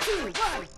two, one.